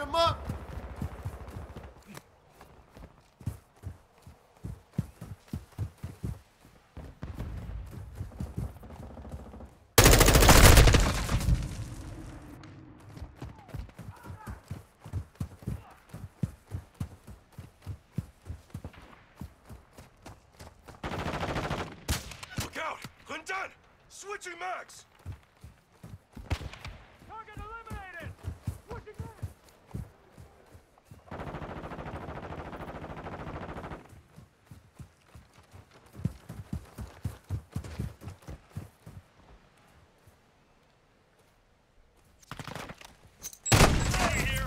Him up. Look out! Clinton! Switching mags! Target eliminated! Switching in! Hey here!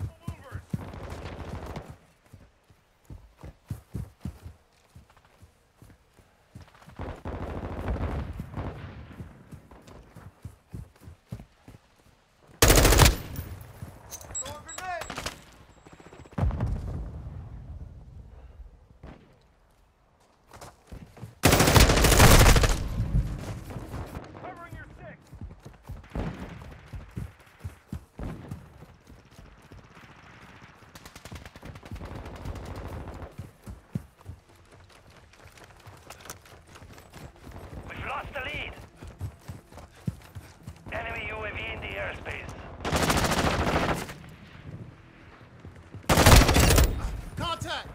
Movers! Throwing grenade. Covering your six! We've lost the lead. Enemy UAV in the airspace. Contact.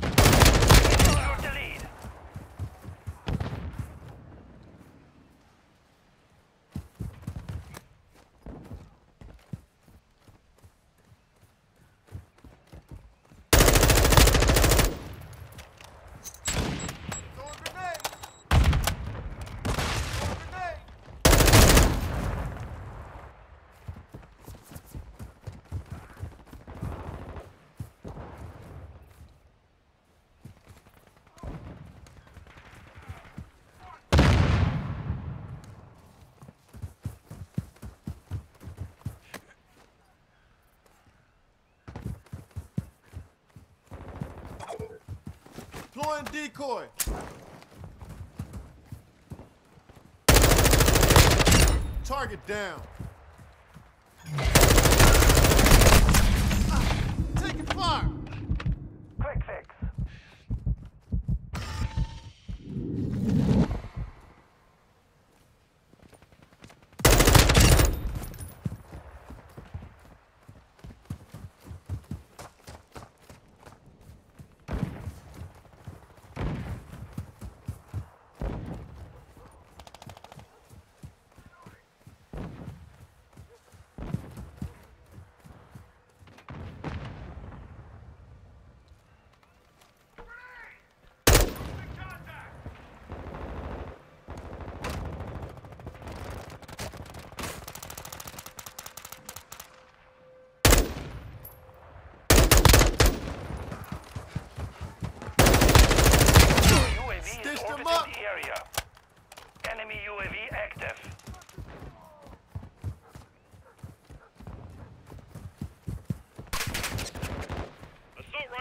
Secured the lead. Throwing grenade. Throwing grenade. Deploying decoy. Target down. Ah, Taking fire. Quick fix.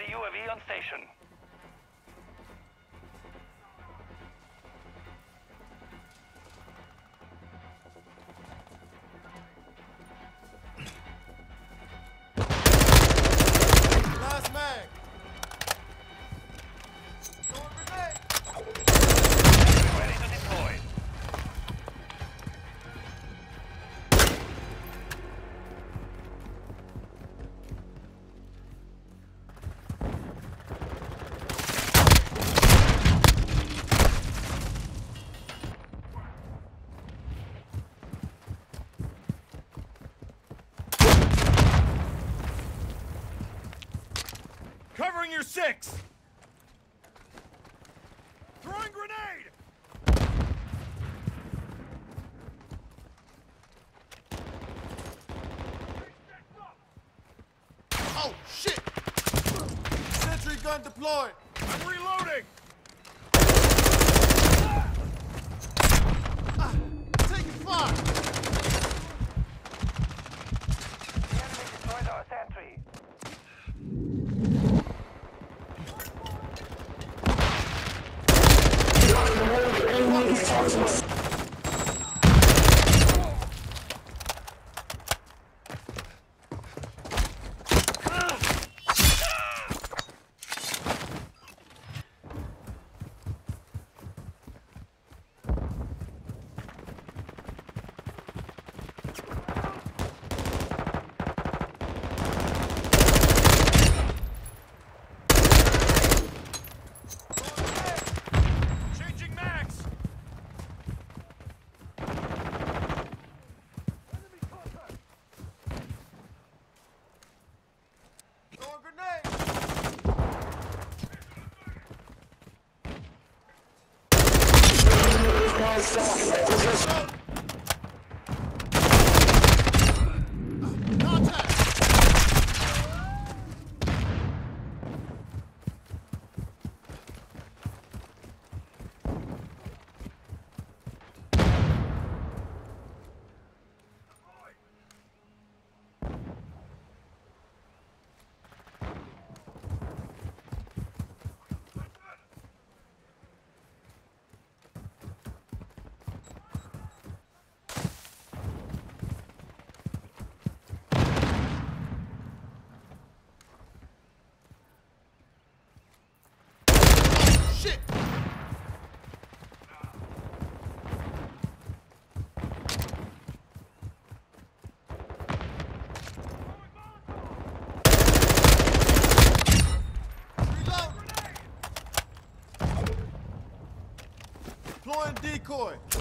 the UAV on station. Covering your six! Throwing grenade! Oh, shit! Sentry gun deployed! I'm reloading! McCoy.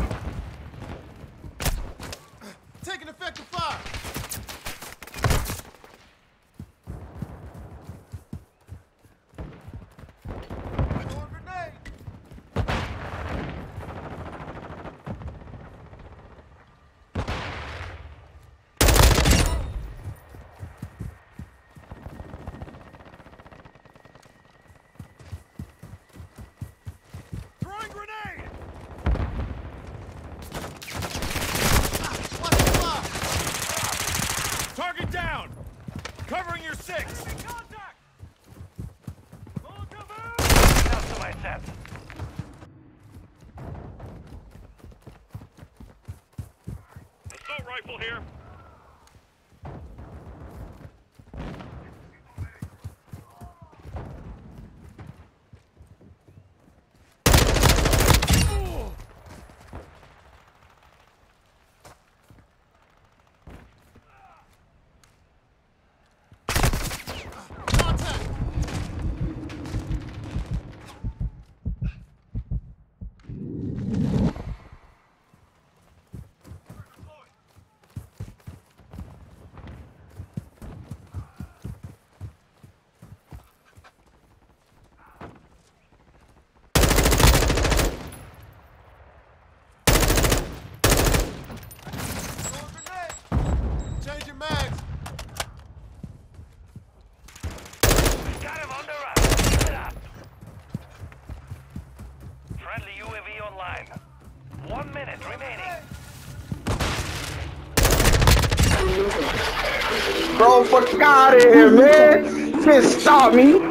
rifle here. Bro, fuck out of here, man. You can't stop me.